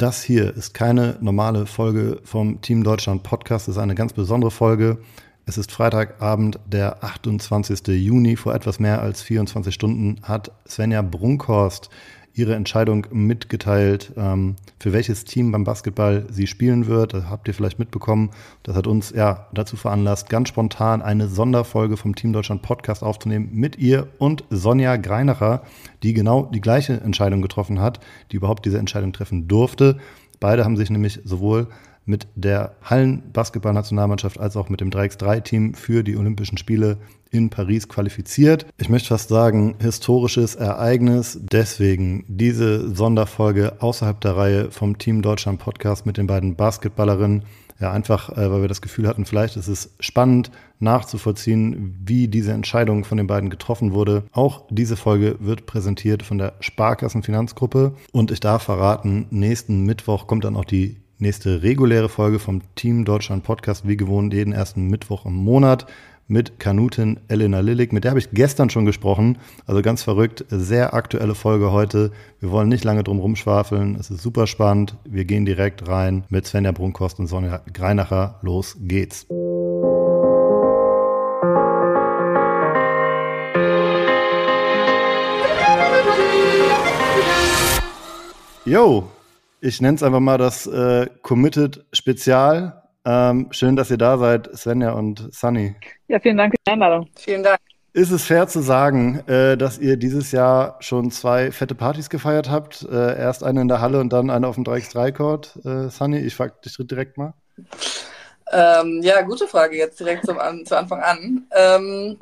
Das hier ist keine normale Folge vom Team Deutschland Podcast. Es ist eine ganz besondere Folge. Es ist Freitagabend, der 28. Juni. Vor etwas mehr als 24 Stunden hat Svenja Brunkhorst ihre Entscheidung mitgeteilt, ähm, für welches Team beim Basketball sie spielen wird. Das habt ihr vielleicht mitbekommen. Das hat uns ja dazu veranlasst, ganz spontan eine Sonderfolge vom Team Deutschland Podcast aufzunehmen mit ihr und Sonja Greinacher, die genau die gleiche Entscheidung getroffen hat, die überhaupt diese Entscheidung treffen durfte. Beide haben sich nämlich sowohl mit der Hallen-Basketball-Nationalmannschaft als auch mit dem 3x3-Team für die Olympischen Spiele in Paris qualifiziert. Ich möchte fast sagen, historisches Ereignis. Deswegen diese Sonderfolge außerhalb der Reihe vom Team Deutschland Podcast mit den beiden Basketballerinnen. Ja, einfach, äh, weil wir das Gefühl hatten, vielleicht ist es spannend nachzuvollziehen, wie diese Entscheidung von den beiden getroffen wurde. Auch diese Folge wird präsentiert von der Sparkassenfinanzgruppe. Und ich darf verraten, nächsten Mittwoch kommt dann auch die nächste reguläre Folge vom Team Deutschland Podcast, wie gewohnt, jeden ersten Mittwoch im Monat mit Kanutin Elena Lillig. Mit der habe ich gestern schon gesprochen. Also ganz verrückt, sehr aktuelle Folge heute. Wir wollen nicht lange drum rumschwafeln. Es ist super spannend. Wir gehen direkt rein mit Svenja Brunkost und Sonja Greinacher. Los geht's. Yo, ich nenne es einfach mal das äh, Committed Spezial. Ähm, schön, dass ihr da seid, Svenja und Sunny. Ja, vielen Dank für die Einladung. Vielen Dank. Ist es fair zu sagen, äh, dass ihr dieses Jahr schon zwei fette Partys gefeiert habt? Äh, erst eine in der Halle und dann eine auf dem 3x3-Court. Äh, Sunny, ich frage dich direkt mal. Ähm, ja, gute Frage jetzt direkt zum, an, zu Anfang an. Ähm,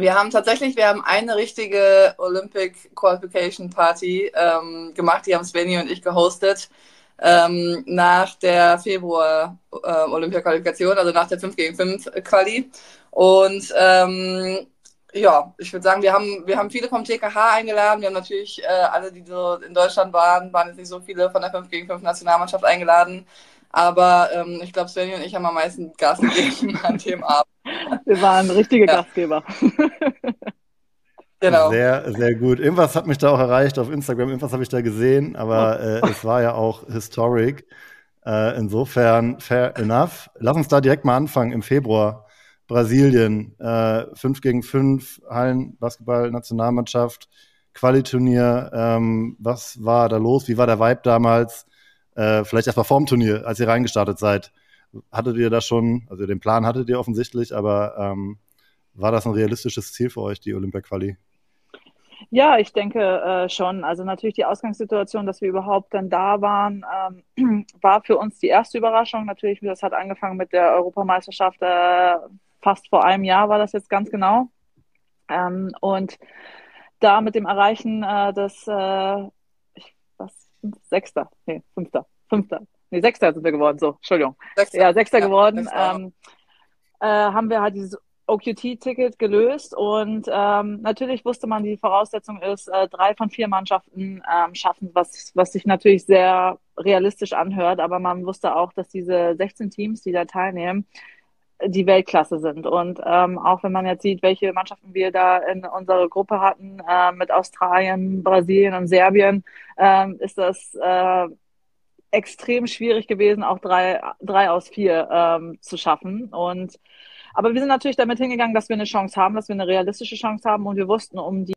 wir haben tatsächlich, wir haben eine richtige Olympic Qualification Party ähm, gemacht, die haben Svenny und ich gehostet. Ähm, nach der Februar äh, Olympia-Qualifikation, also nach der 5 gegen 5 Quali. Und ähm, ja, ich würde sagen, wir haben, wir haben viele vom TKH eingeladen. Wir haben natürlich äh, alle, die so in Deutschland waren, waren jetzt nicht so viele von der 5 gegen 5 Nationalmannschaft eingeladen. Aber ähm, ich glaube, Svenny und ich haben am meisten Gas gegeben an dem Abend. Wir waren richtige ja. Gastgeber. Genau. Sehr, sehr gut. Irgendwas hat mich da auch erreicht auf Instagram, irgendwas habe ich da gesehen, aber äh, es war ja auch historic. Äh, insofern fair enough. Lass uns da direkt mal anfangen im Februar. Brasilien, äh, 5 gegen 5, Hallen, Basketball-Nationalmannschaft, Qualiturnier. Ähm, was war da los? Wie war der Vibe damals? Äh, vielleicht erst mal vorm Turnier, als ihr reingestartet seid. Hattet ihr da schon, also den Plan hattet ihr offensichtlich, aber ähm, war das ein realistisches Ziel für euch, die Olympia-Quali? Ja, ich denke äh, schon. Also natürlich die Ausgangssituation, dass wir überhaupt dann da waren, ähm, war für uns die erste Überraschung. Natürlich, das hat angefangen mit der Europameisterschaft. Äh, fast vor einem Jahr war das jetzt ganz genau. Ähm, und da mit dem Erreichen äh, des äh, Sechster, nee, Fünfter, Fünfter, nee, Sechster sind wir geworden, so, Entschuldigung. Sechster. Ja, Sechster ja, geworden. Ähm, äh, haben wir halt dieses OQT-Ticket gelöst und ähm, natürlich wusste man, die Voraussetzung ist, äh, drei von vier Mannschaften ähm, schaffen, was, was sich natürlich sehr realistisch anhört, aber man wusste auch, dass diese 16 Teams, die da teilnehmen, die Weltklasse sind. Und ähm, auch wenn man jetzt sieht, welche Mannschaften wir da in unserer Gruppe hatten, äh, mit Australien, Brasilien und Serbien, äh, ist das äh, extrem schwierig gewesen, auch drei, drei aus vier ähm, zu schaffen. Und aber wir sind natürlich damit hingegangen, dass wir eine Chance haben, dass wir eine realistische Chance haben und wir wussten um die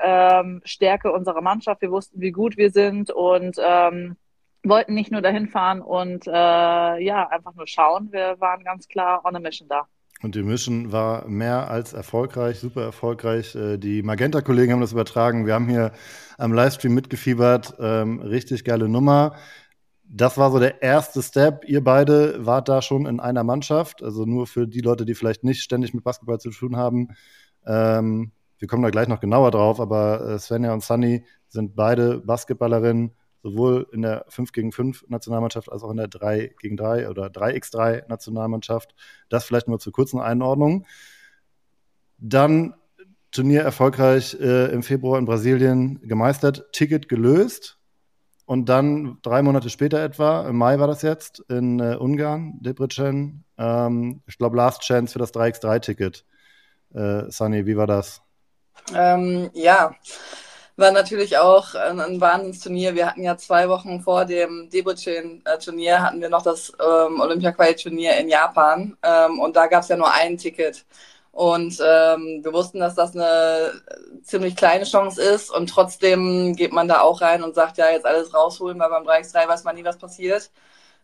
ähm, Stärke unserer Mannschaft, wir wussten, wie gut wir sind und ähm, wollten nicht nur dahin fahren und äh, ja, einfach nur schauen. Wir waren ganz klar on a mission da. Und die Mission war mehr als erfolgreich, super erfolgreich. Äh, die Magenta-Kollegen haben das übertragen. Wir haben hier am Livestream mitgefiebert. Ähm, richtig geile Nummer. Das war so der erste Step. Ihr beide wart da schon in einer Mannschaft. Also nur für die Leute, die vielleicht nicht ständig mit Basketball zu tun haben. Ähm, wir kommen da gleich noch genauer drauf, aber äh, Svenja und Sunny sind beide Basketballerinnen sowohl in der 5 gegen 5 Nationalmannschaft als auch in der 3 gegen 3 oder 3x3 Nationalmannschaft. Das vielleicht nur zur kurzen Einordnung. Dann Turnier erfolgreich äh, im Februar in Brasilien gemeistert, Ticket gelöst. Und dann drei Monate später etwa, im Mai war das jetzt, in äh, Ungarn, Debrecen, ähm, ich glaube, Last Chance für das 3x3-Ticket. Äh, Sunny, wie war das? Ähm, ja, war natürlich auch ein, ein Wahnsinnsturnier. Wir hatten ja zwei Wochen vor dem Debutchen-Turnier hatten wir noch das ähm, Olympia-Quali-Turnier in Japan ähm, und da gab es ja nur ein Ticket. Und ähm, wir wussten, dass das eine ziemlich kleine Chance ist und trotzdem geht man da auch rein und sagt, ja, jetzt alles rausholen, weil beim 3x3 weiß man nie, was passiert.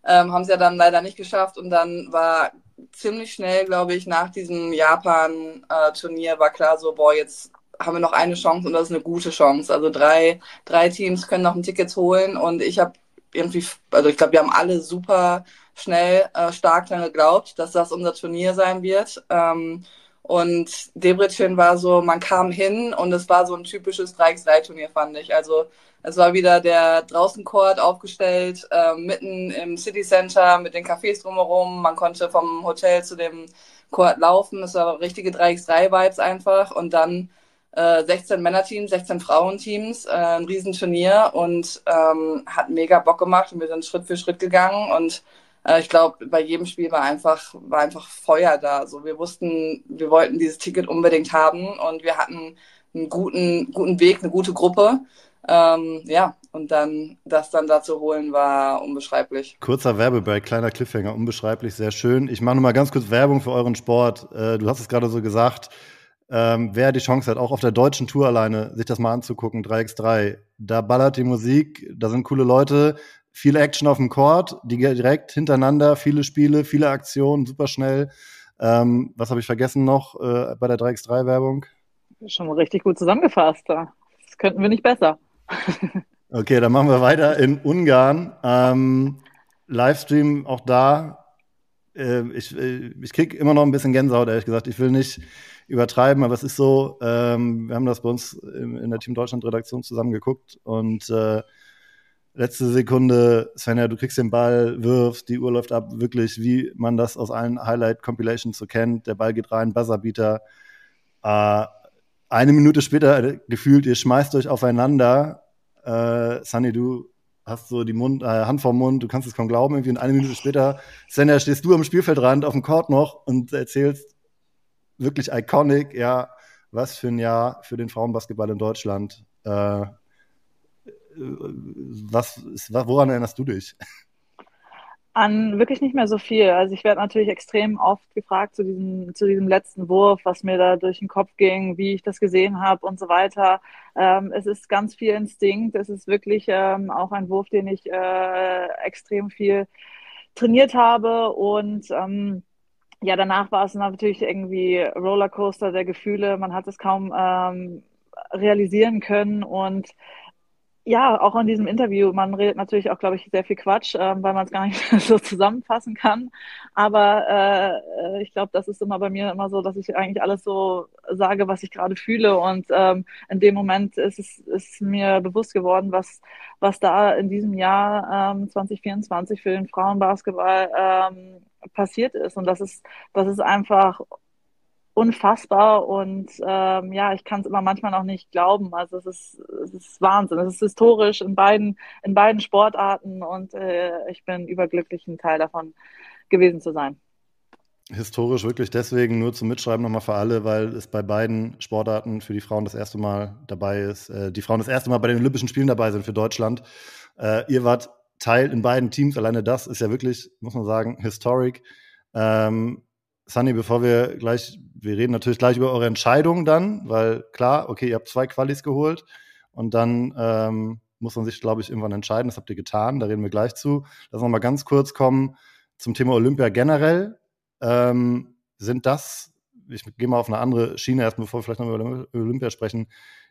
Ähm, haben sie ja dann leider nicht geschafft und dann war ziemlich schnell, glaube ich, nach diesem Japan-Turnier war klar so, boah, jetzt haben wir noch eine Chance und das ist eine gute Chance. Also drei, drei Teams können noch ein Ticket holen und ich habe irgendwie, also ich glaube, wir haben alle super schnell äh, stark daran geglaubt, dass das unser Turnier sein wird. Ähm, und Debrecen war so, man kam hin und es war so ein typisches 3x3-Turnier, fand ich. Also es war wieder der Draußencourt aufgestellt, äh, mitten im City Center mit den Cafés drumherum. Man konnte vom Hotel zu dem Court laufen. Es war richtige 3x3-Vibes einfach. Und dann äh, 16 Männerteams, 16 Frauenteams, äh, ein Riesenturnier und ähm, hat mega Bock gemacht und wir sind Schritt für Schritt gegangen und äh, ich glaube, bei jedem Spiel war einfach, war einfach Feuer da. Also wir wussten, wir wollten dieses Ticket unbedingt haben und wir hatten einen guten, guten Weg, eine gute Gruppe. Ähm, ja, und dann das dann da zu holen, war unbeschreiblich. Kurzer Werbebreak, kleiner Cliffhanger, unbeschreiblich, sehr schön. Ich mache mal ganz kurz Werbung für euren Sport. Äh, du hast es gerade so gesagt. Ähm, wer die Chance hat, auch auf der deutschen Tour alleine, sich das mal anzugucken, 3x3, da ballert die Musik, da sind coole Leute, viel Action auf dem Court, die direkt hintereinander, viele Spiele, viele Aktionen, super schnell. Ähm, was habe ich vergessen noch äh, bei der 3x3-Werbung? Schon mal richtig gut zusammengefasst. Das könnten wir nicht besser. okay, dann machen wir weiter in Ungarn. Ähm, Livestream auch da. Äh, ich äh, ich kriege immer noch ein bisschen Gänsehaut, ehrlich gesagt. Ich will nicht übertreiben, aber es ist so, ähm, wir haben das bei uns in, in der Team Deutschland-Redaktion zusammen geguckt und äh, letzte Sekunde, Svenja, du kriegst den Ball, wirfst, die Uhr läuft ab, wirklich, wie man das aus allen Highlight-Compilations so kennt. Der Ball geht rein, Buzzerbeater. Äh, eine Minute später äh, gefühlt, ihr schmeißt euch aufeinander. Äh, Sunny, du hast so die Mund, äh, Hand vorm Mund, du kannst es kaum glauben, irgendwie. Und eine Minute später, Svenja, stehst du am Spielfeldrand auf dem Court noch und erzählst wirklich iconic, ja, was für ein Jahr für den Frauenbasketball in Deutschland. Äh, was, woran erinnerst du dich? An wirklich nicht mehr so viel. Also ich werde natürlich extrem oft gefragt zu diesem, zu diesem letzten Wurf, was mir da durch den Kopf ging, wie ich das gesehen habe und so weiter. Ähm, es ist ganz viel Instinkt. Es ist wirklich ähm, auch ein Wurf, den ich äh, extrem viel trainiert habe und ähm, ja, danach war es natürlich irgendwie Rollercoaster der Gefühle. Man hat es kaum ähm, realisieren können und ja, auch in diesem Interview, man redet natürlich auch, glaube ich, sehr viel Quatsch, ähm, weil man es gar nicht so zusammenfassen kann. Aber äh, ich glaube, das ist immer bei mir immer so, dass ich eigentlich alles so sage, was ich gerade fühle. Und ähm, in dem Moment ist es ist mir bewusst geworden, was, was da in diesem Jahr ähm, 2024 für den Frauenbasketball ähm, passiert ist. Und das ist, das ist einfach unfassbar und ähm, ja, ich kann es immer manchmal noch nicht glauben. Also es ist, es ist Wahnsinn. Es ist historisch in beiden, in beiden Sportarten und äh, ich bin überglücklich, ein Teil davon gewesen zu sein. Historisch wirklich deswegen nur zum Mitschreiben nochmal für alle, weil es bei beiden Sportarten für die Frauen das erste Mal dabei ist. Äh, die Frauen das erste Mal bei den Olympischen Spielen dabei sind für Deutschland. Äh, ihr wart Teil in beiden Teams. Alleine das ist ja wirklich, muss man sagen, historic. Ähm, Sunny, bevor wir gleich, wir reden natürlich gleich über eure Entscheidung dann, weil klar, okay, ihr habt zwei Qualis geholt und dann ähm, muss man sich, glaube ich, irgendwann entscheiden. Das habt ihr getan, da reden wir gleich zu. Lass uns mal ganz kurz kommen zum Thema Olympia generell. Ähm, sind das, ich gehe mal auf eine andere Schiene erst, bevor wir vielleicht noch über Olympia sprechen,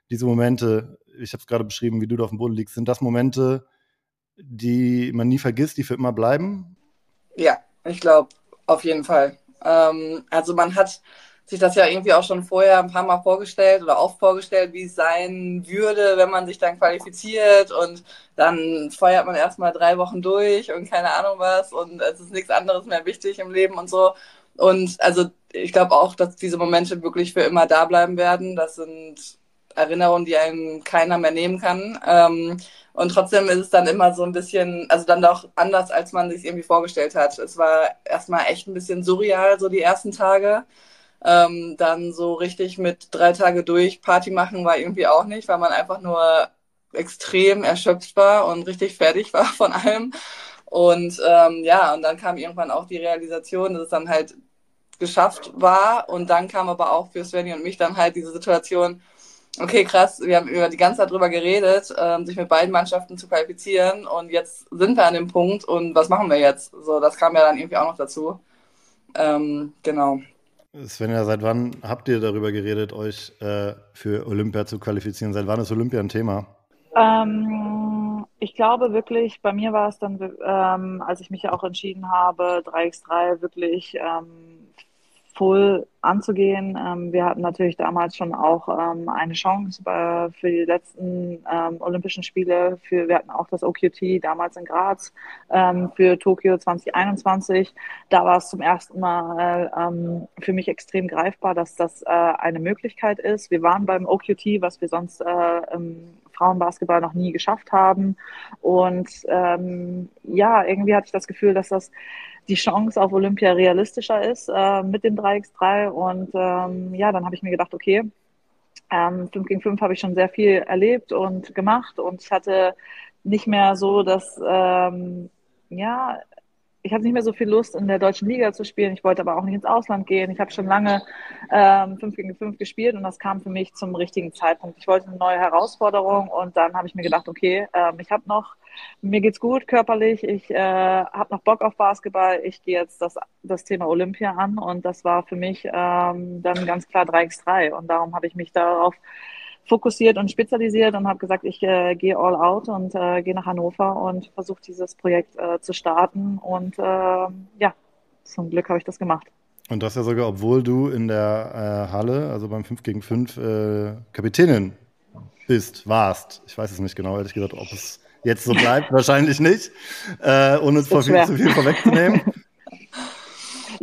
diese Momente, ich habe es gerade beschrieben, wie du da auf dem Boden liegst, sind das Momente, die man nie vergisst, die für immer bleiben? Ja, ich glaube, auf jeden Fall. Ähm, also man hat sich das ja irgendwie auch schon vorher ein paar Mal vorgestellt oder oft vorgestellt, wie es sein würde, wenn man sich dann qualifiziert und dann feuert man erstmal drei Wochen durch und keine Ahnung was und es ist nichts anderes mehr wichtig im Leben und so. Und also ich glaube auch, dass diese Momente wirklich für immer da bleiben werden. Das sind Erinnerungen, die einem keiner mehr nehmen kann. Ähm, und trotzdem ist es dann immer so ein bisschen, also dann doch anders, als man sich irgendwie vorgestellt hat. Es war erstmal echt ein bisschen surreal, so die ersten Tage. Ähm, dann so richtig mit drei Tage durch Party machen war irgendwie auch nicht, weil man einfach nur extrem erschöpft war und richtig fertig war von allem. Und ähm, ja, und dann kam irgendwann auch die Realisation, dass es dann halt geschafft war. Und dann kam aber auch für Svenny und mich dann halt diese Situation, okay, krass, wir haben über die ganze Zeit drüber geredet, ähm, sich mit beiden Mannschaften zu qualifizieren und jetzt sind wir an dem Punkt und was machen wir jetzt? So, das kam ja dann irgendwie auch noch dazu. Ähm, genau. Svenja, seit wann habt ihr darüber geredet, euch äh, für Olympia zu qualifizieren? Seit wann ist Olympia ein Thema? Ähm, ich glaube wirklich, bei mir war es dann, ähm, als ich mich ja auch entschieden habe, 3x3 wirklich ähm, full anzugehen. Ähm, wir hatten natürlich damals schon auch ähm, eine Chance äh, für die letzten ähm, Olympischen Spiele. Für, wir hatten auch das OQT damals in Graz ähm, für Tokio 2021. Da war es zum ersten Mal ähm, für mich extrem greifbar, dass das äh, eine Möglichkeit ist. Wir waren beim OQT, was wir sonst äh, im Frauenbasketball noch nie geschafft haben. Und ähm, ja, irgendwie hatte ich das Gefühl, dass das die Chance auf Olympia realistischer ist äh, mit dem 3x3. Und ähm, ja, dann habe ich mir gedacht, okay, ähm, 5 gegen 5 habe ich schon sehr viel erlebt und gemacht und ich hatte nicht mehr so dass ähm, ja, ich hatte nicht mehr so viel Lust, in der deutschen Liga zu spielen. Ich wollte aber auch nicht ins Ausland gehen. Ich habe schon lange ähm, 5 gegen 5 gespielt und das kam für mich zum richtigen Zeitpunkt. Ich wollte eine neue Herausforderung und dann habe ich mir gedacht, okay, ähm, ich habe noch, mir geht's gut körperlich, ich äh, habe noch Bock auf Basketball, ich gehe jetzt das, das Thema Olympia an und das war für mich ähm, dann ganz klar 3x3 und darum habe ich mich darauf fokussiert und spezialisiert und habe gesagt, ich äh, gehe all out und äh, gehe nach Hannover und versuche dieses Projekt äh, zu starten. Und äh, ja, zum Glück habe ich das gemacht. Und das ja sogar, obwohl du in der äh, Halle, also beim 5 gegen 5, äh, Kapitänin bist, warst. Ich weiß es nicht genau, ehrlich gesagt, ob es jetzt so bleibt, wahrscheinlich nicht, ohne es viel, zu viel vorwegzunehmen.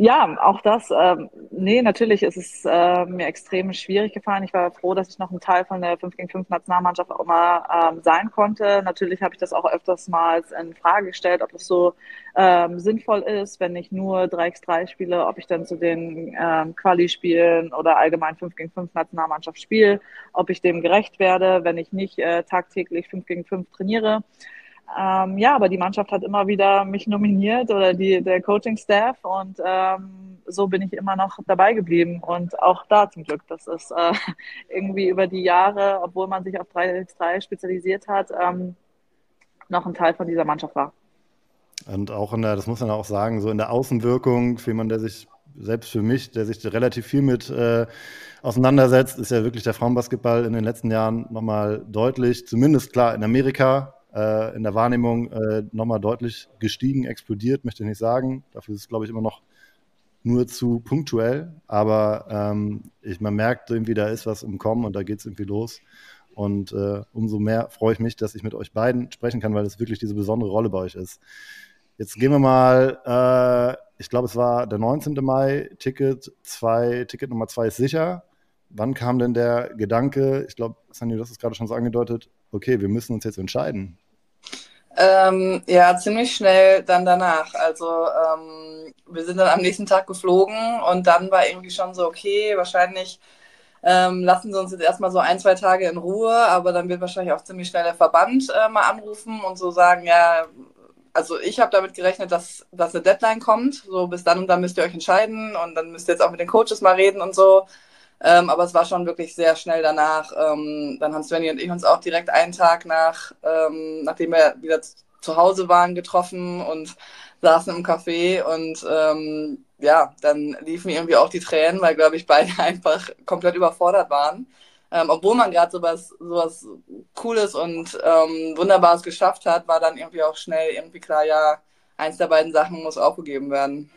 Ja, auch das. Ähm, nee, natürlich ist es äh, mir extrem schwierig gefallen. Ich war froh, dass ich noch ein Teil von der 5 gegen 5 Nationalmannschaft auch mal ähm, sein konnte. Natürlich habe ich das auch öfters mal in Frage gestellt, ob es so ähm, sinnvoll ist, wenn ich nur 3x3 spiele, ob ich dann zu den ähm, Quali-Spielen oder allgemein 5 gegen 5 Nationalmannschaft spiele, ob ich dem gerecht werde, wenn ich nicht äh, tagtäglich 5 gegen 5 trainiere. Ähm, ja, aber die Mannschaft hat immer wieder mich nominiert oder die, der Coaching-Staff und ähm, so bin ich immer noch dabei geblieben und auch da zum Glück. Das ist äh, irgendwie über die Jahre, obwohl man sich auf 3x3 spezialisiert hat, ähm, noch ein Teil von dieser Mannschaft war. Und auch in der, das muss man auch sagen, so in der Außenwirkung, für jemanden, der sich, selbst für mich, der sich relativ viel mit äh, auseinandersetzt, ist ja wirklich der Frauenbasketball in den letzten Jahren nochmal deutlich, zumindest klar in Amerika, äh, in der Wahrnehmung äh, nochmal deutlich gestiegen, explodiert, möchte ich nicht sagen. Dafür ist es, glaube ich, immer noch nur zu punktuell. Aber ähm, ich, man merkt irgendwie, da ist was im Kommen und da geht es irgendwie los. Und äh, umso mehr freue ich mich, dass ich mit euch beiden sprechen kann, weil es wirklich diese besondere Rolle bei euch ist. Jetzt gehen wir mal, äh, ich glaube, es war der 19. Mai, Ticket 2, Ticket Nummer 2 ist sicher. Wann kam denn der Gedanke, ich glaube, Sandy, du hast es gerade schon so angedeutet, okay, wir müssen uns jetzt entscheiden? Ähm, ja, ziemlich schnell dann danach. Also ähm, wir sind dann am nächsten Tag geflogen und dann war irgendwie schon so, okay, wahrscheinlich ähm, lassen sie uns jetzt erstmal so ein, zwei Tage in Ruhe, aber dann wird wahrscheinlich auch ziemlich schnell der Verband äh, mal anrufen und so sagen, ja, also ich habe damit gerechnet, dass, dass eine Deadline kommt. So bis dann und dann müsst ihr euch entscheiden und dann müsst ihr jetzt auch mit den Coaches mal reden und so. Ähm, aber es war schon wirklich sehr schnell danach. Ähm, dann haben Svenny und ich uns auch direkt einen Tag nach, ähm, nachdem wir wieder zu Hause waren, getroffen und saßen im Café und ähm, ja, dann liefen irgendwie auch die Tränen, weil, glaube ich, beide einfach komplett überfordert waren. Ähm, obwohl man gerade sowas, sowas Cooles und ähm, Wunderbares geschafft hat, war dann irgendwie auch schnell irgendwie klar, ja, eins der beiden Sachen muss aufgegeben werden.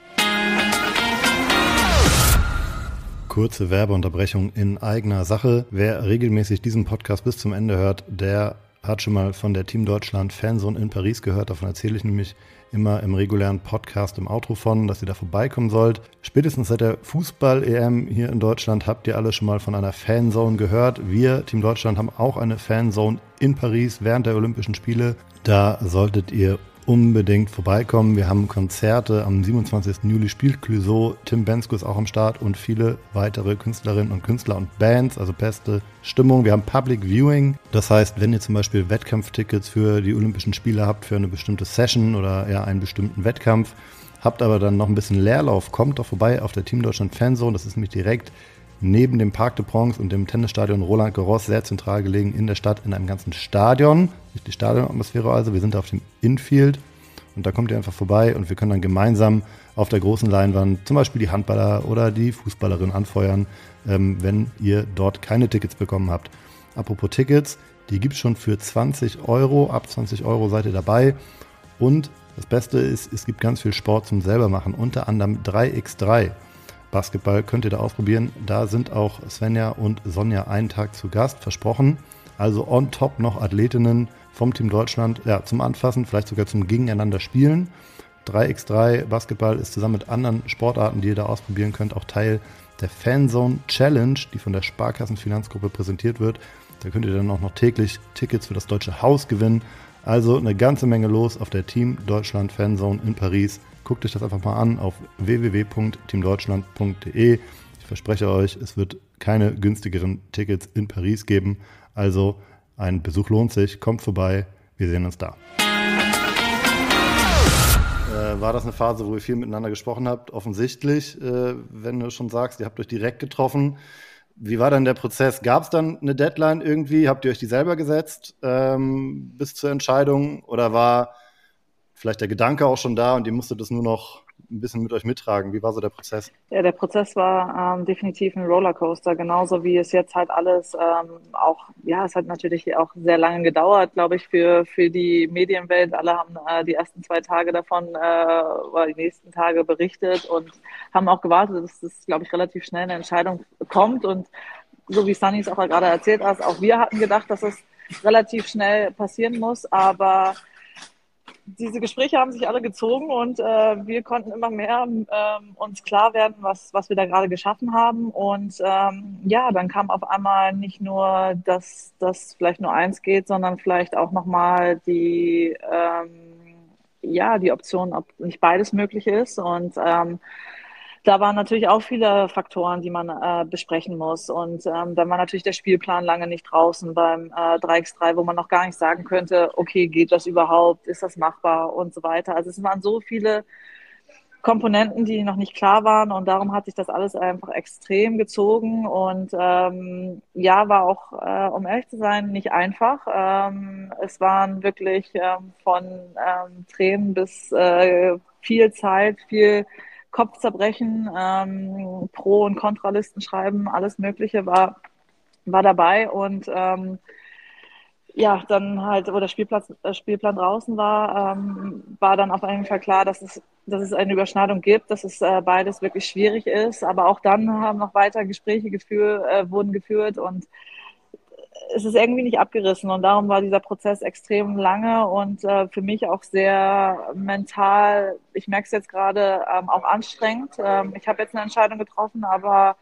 Kurze Werbeunterbrechung in eigener Sache. Wer regelmäßig diesen Podcast bis zum Ende hört, der hat schon mal von der Team Deutschland Fanzone in Paris gehört. Davon erzähle ich nämlich immer im regulären Podcast im Outro von, dass ihr da vorbeikommen sollt. Spätestens seit der Fußball-EM hier in Deutschland habt ihr alle schon mal von einer Fanzone gehört. Wir, Team Deutschland, haben auch eine Fanzone in Paris während der Olympischen Spiele. Da solltet ihr unbedingt vorbeikommen. Wir haben Konzerte. Am 27. Juli spielt Clouseau, Tim Bensko ist auch am Start und viele weitere Künstlerinnen und Künstler und Bands, also beste Stimmung. Wir haben Public Viewing. Das heißt, wenn ihr zum Beispiel Wettkampftickets für die Olympischen Spiele habt, für eine bestimmte Session oder ja einen bestimmten Wettkampf, habt aber dann noch ein bisschen Leerlauf, kommt doch vorbei auf der Team Deutschland Fanzone. Das ist nämlich direkt neben dem Parc de Princes und dem Tennisstadion Roland Garros sehr zentral gelegen in der Stadt in einem ganzen Stadion. Nicht die Stadionatmosphäre also, wir sind auf dem Infield und da kommt ihr einfach vorbei und wir können dann gemeinsam auf der großen Leinwand zum Beispiel die Handballer oder die Fußballerin anfeuern, ähm, wenn ihr dort keine Tickets bekommen habt. Apropos Tickets, die gibt es schon für 20 Euro. Ab 20 Euro seid ihr dabei. Und das Beste ist, es gibt ganz viel Sport zum selber machen, unter anderem 3x3. Basketball könnt ihr da ausprobieren. Da sind auch Svenja und Sonja einen Tag zu Gast, versprochen. Also on top noch Athletinnen vom Team Deutschland ja, zum Anfassen, vielleicht sogar zum Gegeneinander spielen. 3x3 Basketball ist zusammen mit anderen Sportarten, die ihr da ausprobieren könnt, auch Teil der Fanzone Challenge, die von der Sparkassenfinanzgruppe präsentiert wird. Da könnt ihr dann auch noch täglich Tickets für das Deutsche Haus gewinnen. Also eine ganze Menge los auf der Team Deutschland Fanzone in Paris. Guckt euch das einfach mal an auf www.teamdeutschland.de. Ich verspreche euch, es wird keine günstigeren Tickets in Paris geben. Also ein Besuch lohnt sich. Kommt vorbei. Wir sehen uns da. Äh, war das eine Phase, wo ihr viel miteinander gesprochen habt? Offensichtlich, äh, wenn du schon sagst, ihr habt euch direkt getroffen. Wie war dann der Prozess? Gab es dann eine Deadline irgendwie? Habt ihr euch die selber gesetzt ähm, bis zur Entscheidung? Oder war vielleicht der Gedanke auch schon da und ihr musstet das nur noch ein bisschen mit euch mittragen. Wie war so der Prozess? Ja, der Prozess war ähm, definitiv ein Rollercoaster, genauso wie es jetzt halt alles ähm, auch, ja, es hat natürlich auch sehr lange gedauert, glaube ich, für, für die Medienwelt. Alle haben äh, die ersten zwei Tage davon äh, oder die nächsten Tage berichtet und haben auch gewartet, dass das, glaube ich, relativ schnell eine Entscheidung kommt. Und so wie Sunny es auch gerade erzählt hat, auch wir hatten gedacht, dass es relativ schnell passieren muss, aber diese Gespräche haben sich alle gezogen und äh, wir konnten immer mehr ähm, uns klar werden, was, was wir da gerade geschaffen haben. Und ähm, ja, dann kam auf einmal nicht nur, dass das vielleicht nur eins geht, sondern vielleicht auch nochmal die, ähm, ja, die Option, ob nicht beides möglich ist. Und ähm, da waren natürlich auch viele Faktoren, die man äh, besprechen muss. Und ähm, dann war natürlich der Spielplan lange nicht draußen beim äh, 3x3, wo man noch gar nicht sagen könnte, okay, geht das überhaupt, ist das machbar und so weiter. Also es waren so viele Komponenten, die noch nicht klar waren und darum hat sich das alles einfach extrem gezogen und ähm, ja, war auch, äh, um ehrlich zu sein, nicht einfach. Ähm, es waren wirklich ähm, von ähm, Tränen bis äh, viel Zeit, viel Kopfzerbrechen, ähm, Pro- und Kontralisten schreiben, alles Mögliche war, war dabei und ähm, ja, dann halt, wo der Spielplatz, Spielplan draußen war, ähm, war dann auf jeden Fall klar, dass es, dass es eine Überschneidung gibt, dass es äh, beides wirklich schwierig ist. Aber auch dann haben noch weiter Gespräche geführ, äh, wurden geführt und es ist irgendwie nicht abgerissen und darum war dieser Prozess extrem lange und äh, für mich auch sehr mental, ich merke es jetzt gerade, ähm, auch anstrengend. Ähm, ich habe jetzt eine Entscheidung getroffen, aber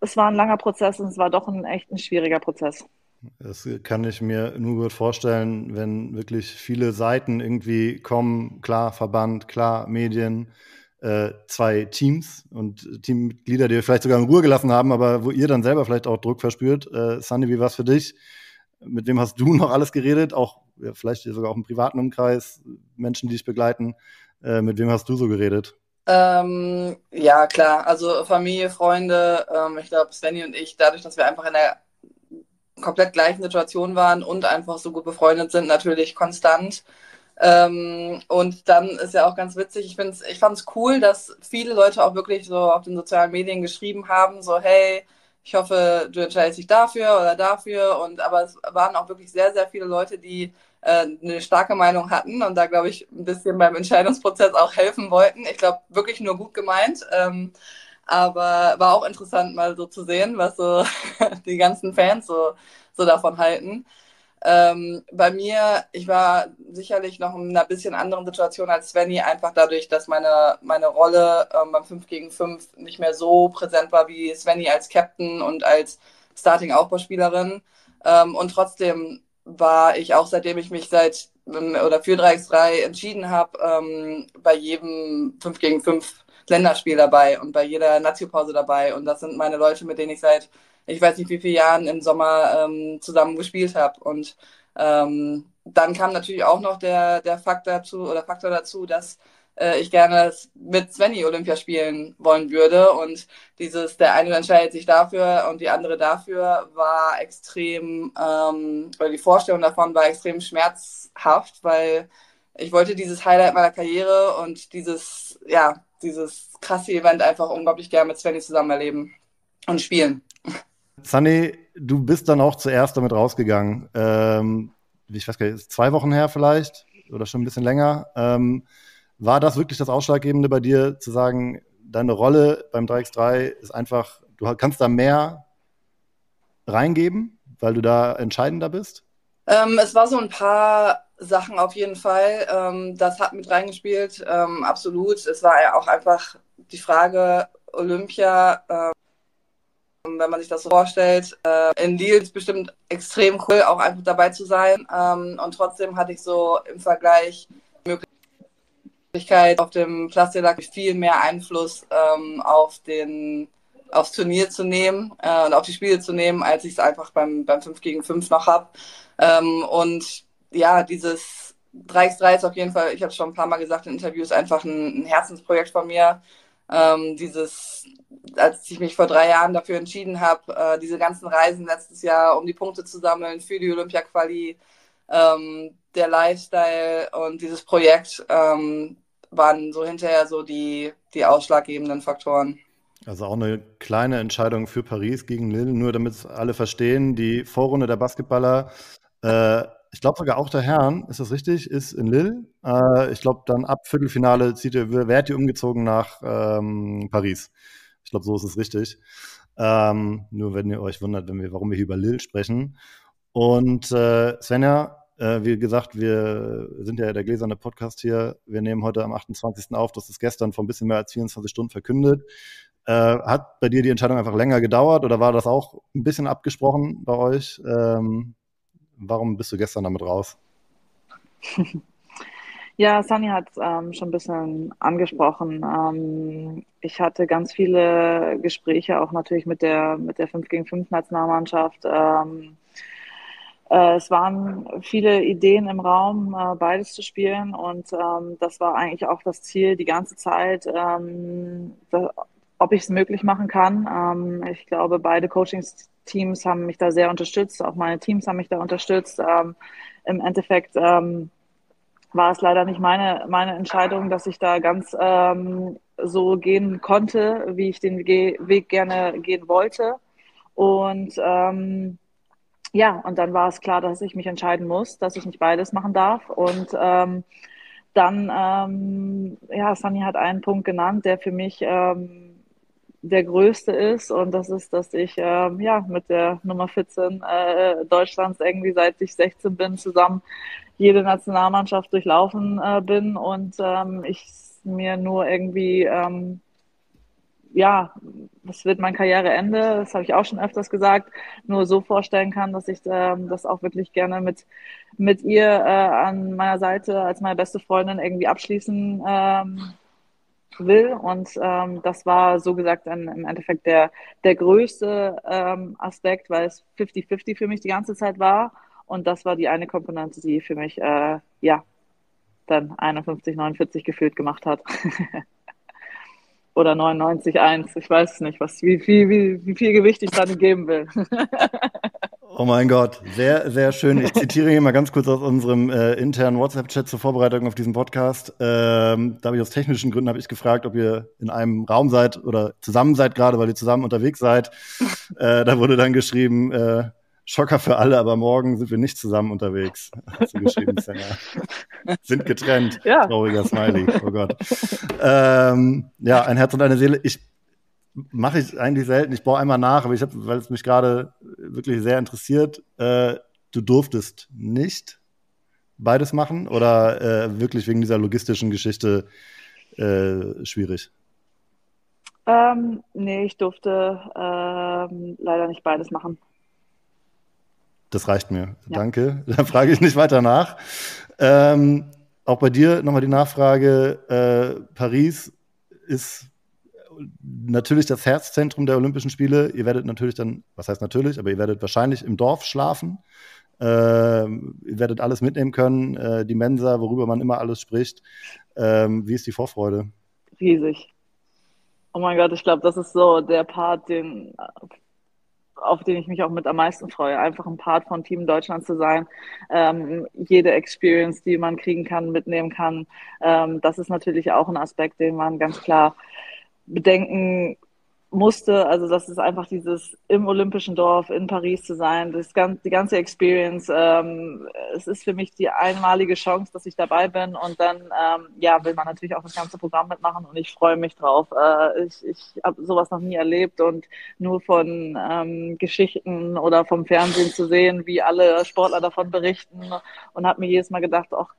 es war ein langer Prozess und es war doch ein echt ein schwieriger Prozess. Das kann ich mir nur gut vorstellen, wenn wirklich viele Seiten irgendwie kommen, klar Verband, klar Medien, äh, zwei Teams und Teammitglieder, die wir vielleicht sogar in Ruhe gelassen haben, aber wo ihr dann selber vielleicht auch Druck verspürt. Äh, Sandy, wie war es für dich? Mit wem hast du noch alles geredet? Auch ja, vielleicht sogar auch im privaten Umkreis, Menschen, die dich begleiten. Äh, mit wem hast du so geredet? Ähm, ja, klar. Also Familie, Freunde. Ähm, ich glaube, Svenny und ich, dadurch, dass wir einfach in der komplett gleichen Situation waren und einfach so gut befreundet sind, natürlich konstant. Ähm, und dann ist ja auch ganz witzig, ich, ich fand es cool, dass viele Leute auch wirklich so auf den sozialen Medien geschrieben haben, so hey, ich hoffe, du entscheidest dich dafür oder dafür. Und aber es waren auch wirklich sehr, sehr viele Leute, die äh, eine starke Meinung hatten und da, glaube ich, ein bisschen beim Entscheidungsprozess auch helfen wollten. Ich glaube, wirklich nur gut gemeint. Ähm, aber war auch interessant, mal so zu sehen, was so die ganzen Fans so, so davon halten. Ähm, bei mir, ich war sicherlich noch in einer bisschen anderen Situation als Svenny, einfach dadurch, dass meine, meine Rolle ähm, beim 5 gegen 5 nicht mehr so präsent war wie Svenny als Captain und als Starting-Aufbauspielerin. Ähm, und trotzdem war ich auch, seitdem ich mich seit oder für 3x3 entschieden habe, ähm, bei jedem 5 gegen 5 Länderspiel dabei und bei jeder Nazio-Pause dabei. Und das sind meine Leute, mit denen ich seit ich weiß nicht wie viele Jahren im Sommer ähm, zusammen gespielt habe. Und ähm, dann kam natürlich auch noch der, der Faktor dazu oder Faktor dazu, dass äh, ich gerne mit Svenny Olympia spielen wollen würde. Und dieses, der eine entscheidet sich dafür und die andere dafür, war extrem, ähm, oder die Vorstellung davon war extrem schmerzhaft, weil ich wollte dieses Highlight meiner Karriere und dieses, ja, dieses krasse Event einfach unglaublich gerne mit Svenny zusammen erleben und spielen. Sunny, du bist dann auch zuerst damit rausgegangen. Ähm, ich weiß gar nicht, zwei Wochen her vielleicht oder schon ein bisschen länger. Ähm, war das wirklich das Ausschlaggebende bei dir, zu sagen, deine Rolle beim 3x3 ist einfach, du kannst da mehr reingeben, weil du da entscheidender bist? Ähm, es war so ein paar Sachen auf jeden Fall. Ähm, das hat mit reingespielt, ähm, absolut. Es war ja auch einfach die Frage Olympia. Wenn man sich das so vorstellt. Äh, in Lille ist bestimmt extrem cool, auch einfach dabei zu sein. Ähm, und trotzdem hatte ich so im Vergleich Möglichkeit, auf dem Plastilack viel mehr Einfluss ähm, auf den aufs Turnier zu nehmen äh, und auf die Spiele zu nehmen, als ich es einfach beim, beim 5 gegen 5 noch habe. Ähm, und ja, dieses 3x3 ist auf jeden Fall, ich habe es schon ein paar Mal gesagt in Interviews, einfach ein, ein Herzensprojekt von mir. Ähm, dieses als ich mich vor drei Jahren dafür entschieden habe, äh, diese ganzen Reisen letztes Jahr, um die Punkte zu sammeln für die Olympia-Quali, ähm, der Lifestyle und dieses Projekt ähm, waren so hinterher so die, die ausschlaggebenden Faktoren. Also auch eine kleine Entscheidung für Paris gegen Lille, nur damit alle verstehen. Die Vorrunde der Basketballer, äh, ich glaube sogar auch der Herren, ist das richtig, ist in Lille. Äh, ich glaube, dann ab Viertelfinale zieht ihr, werdet ihr umgezogen nach ähm, Paris. Ich glaube, so ist es richtig. Ähm, nur wenn ihr euch wundert, wenn wir, warum wir hier über Lil sprechen. Und äh, Svenja, äh, wie gesagt, wir sind ja der gläserne Podcast hier. Wir nehmen heute am 28. auf. Das ist gestern vor ein bisschen mehr als 24 Stunden verkündet. Äh, hat bei dir die Entscheidung einfach länger gedauert oder war das auch ein bisschen abgesprochen bei euch? Ähm, warum bist du gestern damit raus? Ja, Sunny hat es ähm, schon ein bisschen angesprochen. Ähm, ich hatte ganz viele Gespräche auch natürlich mit der, mit der 5 gegen 5 Nationalmannschaft. Ähm, äh, es waren viele Ideen im Raum, äh, beides zu spielen und ähm, das war eigentlich auch das Ziel die ganze Zeit, ähm, da, ob ich es möglich machen kann. Ähm, ich glaube, beide Coachingsteams haben mich da sehr unterstützt, auch meine Teams haben mich da unterstützt. Ähm, Im Endeffekt ähm, war es leider nicht meine, meine Entscheidung, dass ich da ganz ähm, so gehen konnte, wie ich den Ge Weg gerne gehen wollte. Und ähm, ja, und dann war es klar, dass ich mich entscheiden muss, dass ich nicht beides machen darf. Und ähm, dann, ähm, ja, Sunny hat einen Punkt genannt, der für mich der größte ist. Und das ist, dass ich ähm, ja mit der Nummer 14 äh, Deutschlands irgendwie seit ich 16 bin zusammen jede Nationalmannschaft durchlaufen äh, bin und ähm, ich mir nur irgendwie, ähm, ja, das wird mein Karriereende, das habe ich auch schon öfters gesagt, nur so vorstellen kann, dass ich ähm, das auch wirklich gerne mit, mit ihr äh, an meiner Seite als meine beste Freundin irgendwie abschließen ähm, will. Und ähm, das war so gesagt dann im Endeffekt der, der größte ähm, Aspekt, weil es 50-50 für mich die ganze Zeit war. Und das war die eine Komponente, die für mich, äh, ja, dann 51, 49 gefühlt gemacht hat. Oder 99, 1. Ich weiß nicht, was, wie, viel, wie, wie viel Gewicht ich dann geben will. Oh mein Gott, sehr, sehr schön. Ich zitiere hier mal ganz kurz aus unserem äh, internen WhatsApp-Chat zur Vorbereitung auf diesen Podcast. Ähm, da habe ich aus technischen Gründen habe ich gefragt, ob ihr in einem Raum seid oder zusammen seid gerade, weil ihr zusammen unterwegs seid. Äh, da wurde dann geschrieben, äh, Schocker für alle, aber morgen sind wir nicht zusammen unterwegs. Hast du geschrieben, Senna. Sind getrennt. Ja. Trauriger Smiley. Oh Gott. Ähm, ja, ein Herz und eine Seele. Ich mache ich eigentlich selten. Ich baue einmal nach, aber ich habe, weil es mich gerade wirklich sehr interessiert, äh, du durftest nicht beides machen oder äh, wirklich wegen dieser logistischen Geschichte äh, schwierig? Ähm, nee, ich durfte ähm, leider nicht beides machen. Das reicht mir. Ja. Danke. Da frage ich nicht weiter nach. Ähm, auch bei dir nochmal die Nachfrage. Äh, Paris ist natürlich das Herzzentrum der Olympischen Spiele. Ihr werdet natürlich dann, was heißt natürlich, aber ihr werdet wahrscheinlich im Dorf schlafen. Äh, ihr werdet alles mitnehmen können, äh, die Mensa, worüber man immer alles spricht. Ähm, wie ist die Vorfreude? Riesig. Oh mein Gott, ich glaube, das ist so der Part, den, auf den ich mich auch mit am meisten freue. Einfach ein Part von Team Deutschland zu sein, ähm, jede Experience, die man kriegen kann, mitnehmen kann. Ähm, das ist natürlich auch ein Aspekt, den man ganz klar bedenken musste. Also das ist einfach dieses im Olympischen Dorf in Paris zu sein, das ganze, die ganze Experience. Ähm, es ist für mich die einmalige Chance, dass ich dabei bin und dann ähm, ja will man natürlich auch das ganze Programm mitmachen und ich freue mich drauf. Äh, ich ich habe sowas noch nie erlebt und nur von ähm, Geschichten oder vom Fernsehen zu sehen, wie alle Sportler davon berichten und habe mir jedes Mal gedacht, auch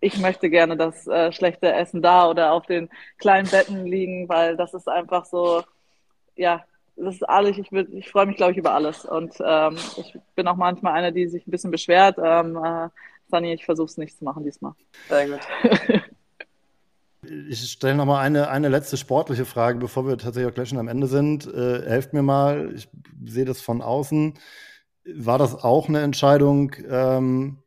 ich möchte gerne das äh, schlechte Essen da oder auf den kleinen Betten liegen, weil das ist einfach so, ja, das ist alles, ich, ich freue mich, glaube ich, über alles. Und ähm, ich bin auch manchmal eine, die sich ein bisschen beschwert. Ähm, äh, Sunny, ich versuche es nicht zu machen diesmal. Sehr gut. Ich stelle noch mal eine, eine letzte sportliche Frage, bevor wir tatsächlich auch gleich schon am Ende sind. Äh, helft mir mal, ich sehe das von außen. War das auch eine Entscheidung, ähm,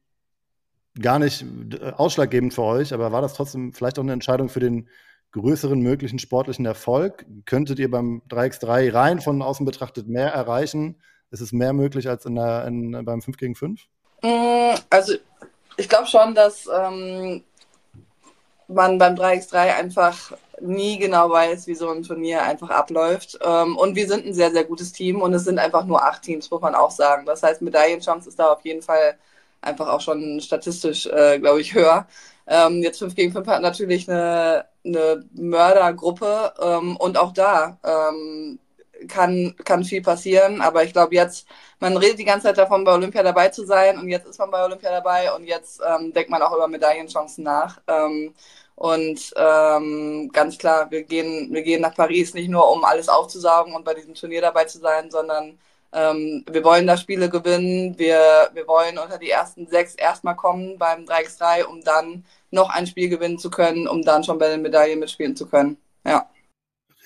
gar nicht äh, ausschlaggebend für euch, aber war das trotzdem vielleicht auch eine Entscheidung für den größeren möglichen sportlichen Erfolg? Könntet ihr beim 3x3 rein von außen betrachtet mehr erreichen? Ist es mehr möglich als in der, in, beim 5 gegen 5? Mm, also ich glaube schon, dass ähm, man beim 3x3 einfach nie genau weiß, wie so ein Turnier einfach abläuft. Ähm, und wir sind ein sehr, sehr gutes Team und es sind einfach nur acht Teams, muss man auch sagen. Das heißt, Medaillenchance ist da auf jeden Fall einfach auch schon statistisch, äh, glaube ich, höher. Ähm, jetzt 5 gegen 5 hat natürlich eine, eine Mördergruppe ähm, und auch da ähm, kann, kann viel passieren. Aber ich glaube jetzt, man redet die ganze Zeit davon, bei Olympia dabei zu sein und jetzt ist man bei Olympia dabei und jetzt ähm, denkt man auch über Medaillenchancen nach. Ähm, und ähm, ganz klar, wir gehen, wir gehen nach Paris nicht nur, um alles aufzusaugen und bei diesem Turnier dabei zu sein, sondern ähm, wir wollen da Spiele gewinnen. Wir, wir wollen unter die ersten sechs erstmal kommen beim 3x3, um dann noch ein Spiel gewinnen zu können, um dann schon bei den Medaillen mitspielen zu können. Ja.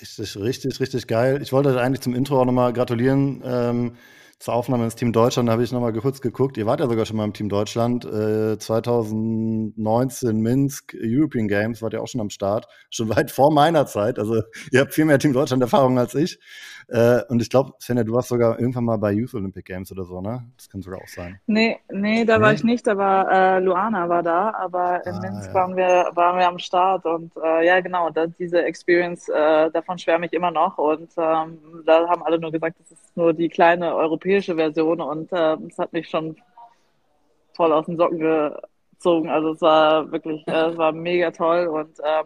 Richtig, richtig, richtig geil. Ich wollte eigentlich zum Intro auch nochmal gratulieren. Ähm, zur Aufnahme ins Team Deutschland habe ich nochmal kurz geguckt. Ihr wart ja sogar schon mal im Team Deutschland. Äh, 2019 Minsk European Games wart ihr auch schon am Start. Schon weit vor meiner Zeit. Also ihr habt viel mehr Team Deutschland Erfahrung als ich. Äh, und ich glaube, Svenja, du warst sogar irgendwann mal bei Youth Olympic Games oder so, ne? Das kann sogar auch sein. Nee, nee, da nee? war ich nicht, aber äh, Luana war da, aber in ah, Minsk ja. waren, wir, waren wir am Start und äh, ja, genau, da, diese Experience, äh, davon schwärme ich immer noch und ähm, da haben alle nur gesagt, das ist nur die kleine europäische Version und äh, es hat mich schon voll aus den Socken gezogen. Also es war wirklich, äh, es war mega toll und äh,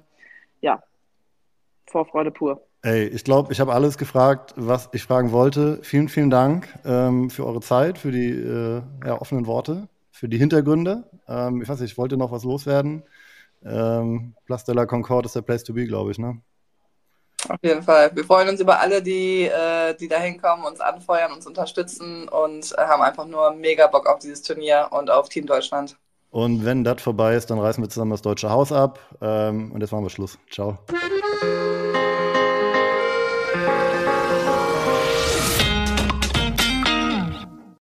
ja, Vorfreude pur. Ey, ich glaube, ich habe alles gefragt, was ich fragen wollte. Vielen, vielen Dank ähm, für eure Zeit, für die äh, ja, offenen Worte, für die Hintergründe. Ähm, ich weiß nicht, ich wollte noch was loswerden. Ähm, Place de la Concorde ist der Place to be, glaube ich, ne? Auf jeden Fall. Wir freuen uns über alle, die, äh, die da hinkommen, uns anfeuern, uns unterstützen und äh, haben einfach nur mega Bock auf dieses Turnier und auf Team Deutschland. Und wenn das vorbei ist, dann reißen wir zusammen das deutsche Haus ab. Ähm, und jetzt machen wir Schluss. Ciao.